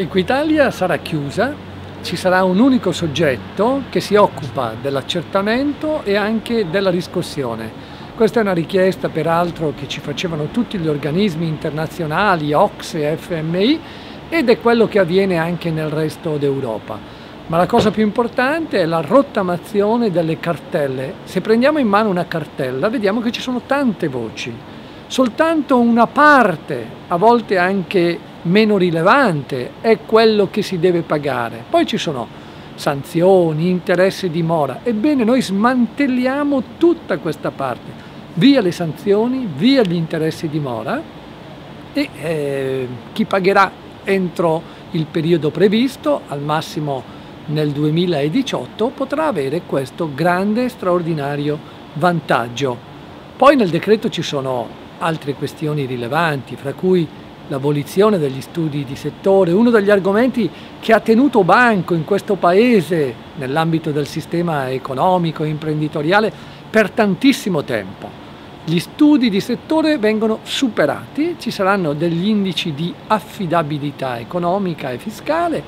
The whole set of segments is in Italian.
Equitalia sarà chiusa, ci sarà un unico soggetto che si occupa dell'accertamento e anche della riscossione. Questa è una richiesta peraltro che ci facevano tutti gli organismi internazionali, OX e FMI, ed è quello che avviene anche nel resto d'Europa. Ma la cosa più importante è la rottamazione delle cartelle. Se prendiamo in mano una cartella vediamo che ci sono tante voci. Soltanto una parte, a volte anche meno rilevante è quello che si deve pagare. Poi ci sono sanzioni, interessi di mora. Ebbene, noi smantelliamo tutta questa parte. Via le sanzioni, via gli interessi di mora e eh, chi pagherà entro il periodo previsto, al massimo nel 2018, potrà avere questo grande e straordinario vantaggio. Poi nel decreto ci sono altre questioni rilevanti, fra cui l'abolizione degli studi di settore, uno degli argomenti che ha tenuto banco in questo Paese nell'ambito del sistema economico e imprenditoriale per tantissimo tempo. Gli studi di settore vengono superati, ci saranno degli indici di affidabilità economica e fiscale,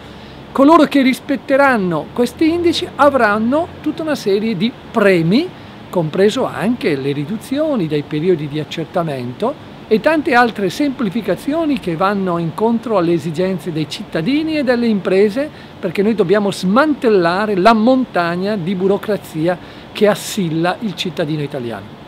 coloro che rispetteranno questi indici avranno tutta una serie di premi, compreso anche le riduzioni dei periodi di accertamento, e tante altre semplificazioni che vanno incontro alle esigenze dei cittadini e delle imprese perché noi dobbiamo smantellare la montagna di burocrazia che assilla il cittadino italiano.